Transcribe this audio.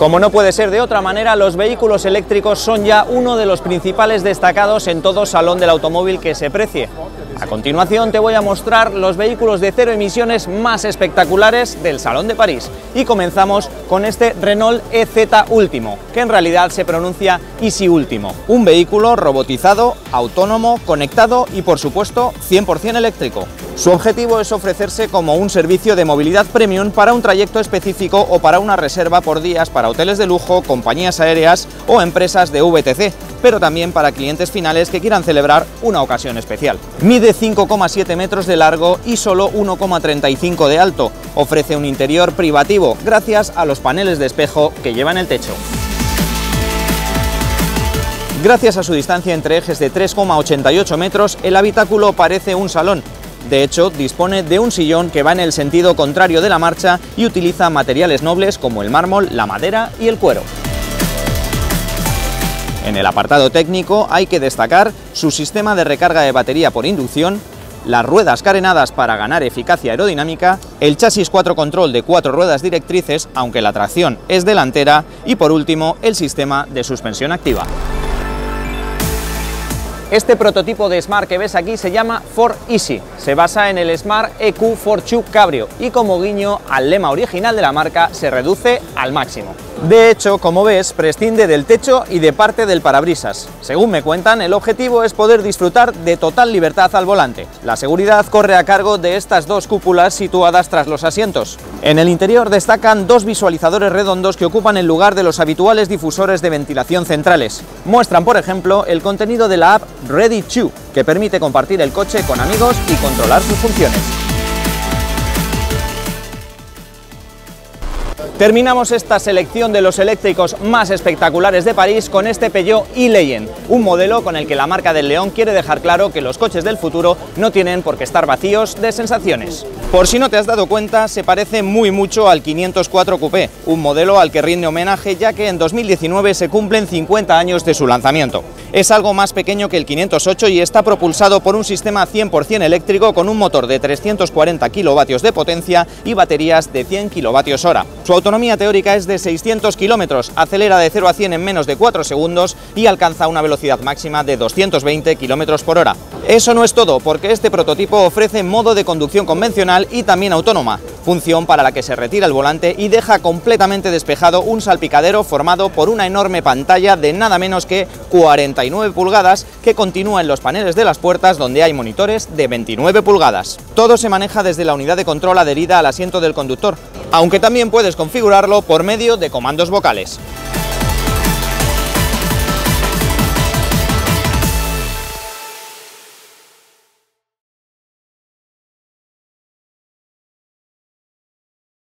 Como no puede ser de otra manera, los vehículos eléctricos son ya uno de los principales destacados en todo salón del automóvil que se precie. A continuación te voy a mostrar los vehículos de cero emisiones más espectaculares del Salón de París. Y comenzamos con este Renault EZ Último, que en realidad se pronuncia Easy Último. Un vehículo robotizado, autónomo, conectado y por supuesto 100% eléctrico. Su objetivo es ofrecerse como un servicio de movilidad premium para un trayecto específico o para una reserva por días para hoteles de lujo, compañías aéreas o empresas de VTC, pero también para clientes finales que quieran celebrar una ocasión especial. Mide 5,7 metros de largo y solo 1,35 de alto. Ofrece un interior privativo gracias a los paneles de espejo que lleva en el techo. Gracias a su distancia entre ejes de 3,88 metros, el habitáculo parece un salón. De hecho, dispone de un sillón que va en el sentido contrario de la marcha y utiliza materiales nobles como el mármol, la madera y el cuero. En el apartado técnico hay que destacar su sistema de recarga de batería por inducción, las ruedas carenadas para ganar eficacia aerodinámica, el chasis 4 control de cuatro ruedas directrices, aunque la tracción es delantera, y por último el sistema de suspensión activa. Este prototipo de Smart que ves aquí se llama Ford Easy. Se basa en el Smart EQ Fortune Cabrio y como guiño al lema original de la marca se reduce al máximo. De hecho, como ves, prescinde del techo y de parte del parabrisas. Según me cuentan, el objetivo es poder disfrutar de total libertad al volante. La seguridad corre a cargo de estas dos cúpulas situadas tras los asientos. En el interior destacan dos visualizadores redondos que ocupan el lugar de los habituales difusores de ventilación centrales. Muestran, por ejemplo, el contenido de la app Ready to, que permite compartir el coche con amigos y controlar sus funciones. Terminamos esta selección de los eléctricos más espectaculares de París con este Peugeot e-Legend, un modelo con el que la marca del León quiere dejar claro que los coches del futuro no tienen por qué estar vacíos de sensaciones. Por si no te has dado cuenta, se parece muy mucho al 504 Coupé, un modelo al que rinde homenaje ya que en 2019 se cumplen 50 años de su lanzamiento. Es algo más pequeño que el 508 y está propulsado por un sistema 100% eléctrico con un motor de 340 kilovatios de potencia y baterías de 100 kilovatios hora. Su autonomía teórica es de 600 kilómetros, acelera de 0 a 100 en menos de 4 segundos y alcanza una velocidad máxima de 220 kilómetros por hora. Eso no es todo, porque este prototipo ofrece modo de conducción convencional y también autónoma, función para la que se retira el volante y deja completamente despejado un salpicadero formado por una enorme pantalla de nada menos que 49 pulgadas que continúa en los paneles de las puertas donde hay monitores de 29 pulgadas. Todo se maneja desde la unidad de control adherida al asiento del conductor, aunque también puedes configurarlo por medio de comandos vocales.